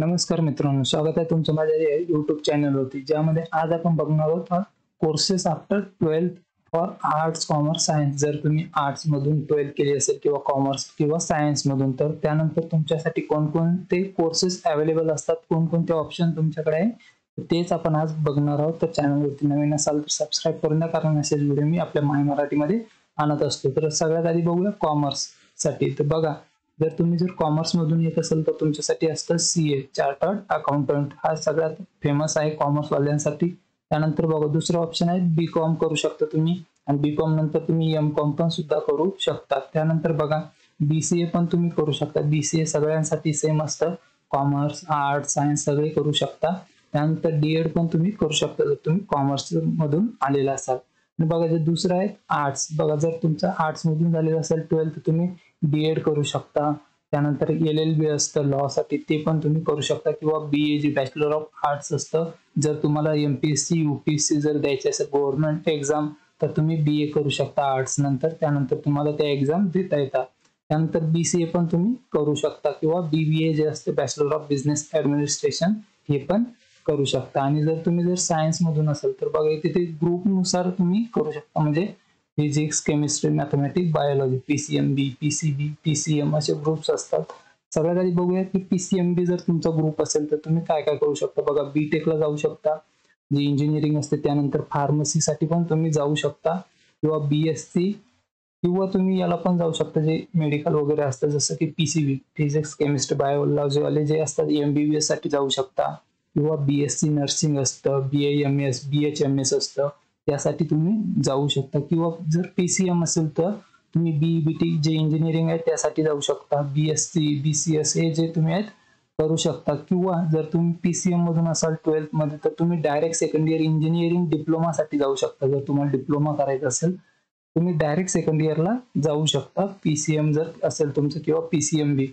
नमस्कार मित्रांनो, स्वागत आहे तुमचं युट्यूब चॅनलवरती ज्यामध्ये आज आपण आहोत courses after twelfth for arts commerce science जर तुम्ही आर्ट्स मधून ट्वेल्थ केली असेल किंवा कॉमर्स किंवा सायन्स मधून, तर त्यानंतर तुमच्यासाठी कोणकोणते कोर्सेस अवेलेबल असतात, कोणकोणते ऑप्शन तुमच्याकडे आहे तेच आपण आज बघणार आहोत. तर चॅनलवरती नवीन असाल तर सबस्क्राईब करून द्या कारण असेच व्हिडिओ मी आपल्या माय मराठीमध्ये आणत असतो. तर सगळ्यात आधी बघूया कॉमर्स साठी. तर बघा जर तुम्ही जर कॉमर्स मधून येत असेल, तर तुमच्यासाठी असतं सी ए चार्टर्ड अकाउंटंट हा सगळ्यात फ़ेमस आहे कॉमर्स वाल्यांसाठी. त्यानंतर बघा, दुसरं ऑप्शन आहे बी कॉम करू शकता तुम्ही. आणि बी कॉम नंतर तुम्ही एम कॉम पण सुद्धा करू शकता. त्यानंतर बघा बी सी ए पण तुम्ही करू शकता. बी सी ए सगळ्यांसाठी सेम असतं. कॉमर्स आर्ट सायन्स सगळे करू शकता. त्यानंतर डी एड पण तुम्ही करू शकता जर तुम्ही कॉमर्स मधून आलेला असाल. बघा, जे दुसरं आहे आर्ट्स बघा, जर तुमचं आर्ट्स मधून झालेलं असेल ट्वेल्थ तुम्ही बी एड करू शकता. त्यानंतर एल एल बी असतं लॉ साठी ते पण तुम्ही करू शकता. किंवा बी ए जी बॅचलर ऑफ़ आर्ट्स असतं. जर तुम्हाला M P S C U P S C जर द्यायची असेल गव्हर्नमेंट एक्झाम तर तुम्ही बी ए करू शकता आर्ट्स नंतर. त्यानंतर तुम्हाला त्या एक्झाम देता येतात. त्यानंतर बी सी ए पण तुम्ही करू शकता. किंवा बी बी ए जे असते बॅचलर ऑफ़ बिझनेस ऍडमिनिस्ट्रेशन हे पण करू शकता. आणि जर तुम्ही जर सायन्स मधून असाल, तर बघा तिथे ग्रुपनुसार तुम्ही करू शकता. म्हणजे physics, chemistry, mathematics, biology PCM B PCB, PCM असे ग्रुप्स सगळ्यात आधी बघूया की पीसीएम बी जर तुमचा ग्रुप असेल तर तुम्ही काय काय करू शकता? बघा बी टेकला जाऊ शकता. जी इंजिनिअरिंग असते त्यानंतर फार्मसीसाठी पण तुम्ही जाऊ शकता. किंवा बी एस सी किंवा तुम्ही याला पण जाऊ शकता, जे मेडिकल वगैरे असतं, जसं की पीसीबी फिजिक्स केमिस्ट्री बायोलॉजी वाले जे असतात एम बी बी एस साठी जाऊ शकता. किंवा बी एस सी नर्सिंग असतं B M S B H M S असतं. त्यासाठी तुम्ही जाऊ शकता. किंवा जर पी सी एम असेल तर तुम्ही बी बी टी जे इंजिनिअरिंग आहे त्यासाठी जाऊ शकता. B S C B C S हे जे तुम्ही आहेत करू शकता. किंवा जर तुम्ही पी सी एम मधून असाल ट्वेल्थमध्ये तर तुम्ही डायरेक्ट सेकंड इयर इंजिनिअरिंग डिप्लोमासाठी जाऊ शकता. जर तुम्हाला डिप्लोमा करायचा असेल तुम्ही डायरेक्ट सेकंड इयरला जाऊ शकता. पी सी एम जर असेल तुमचं किंवा पी सी एम बी